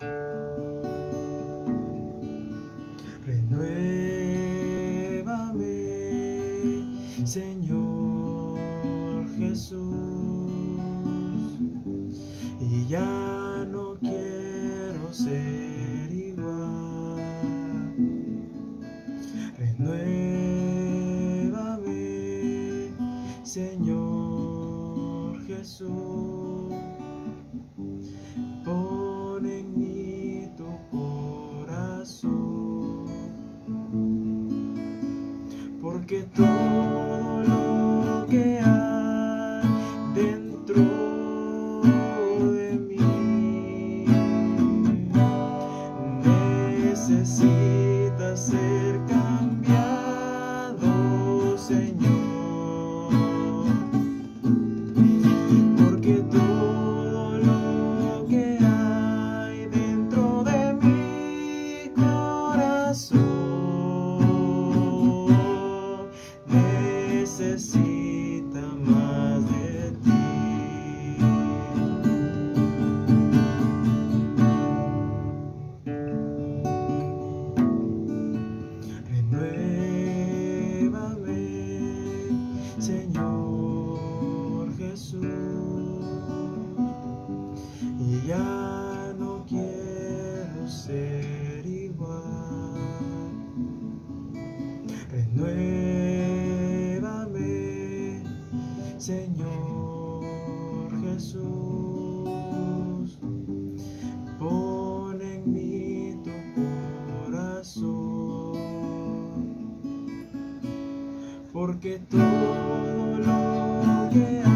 Renuévame, Señor Jesús, y ya no quiero ser igual. Renuévame, Señor Jesús. Porque todo lo que hay dentro de mí necesita ser necesita porque todo lo que